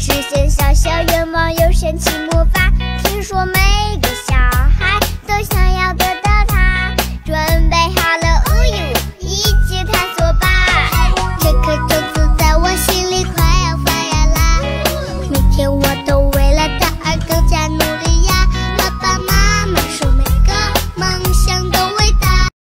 实现小小愿望有神奇魔法。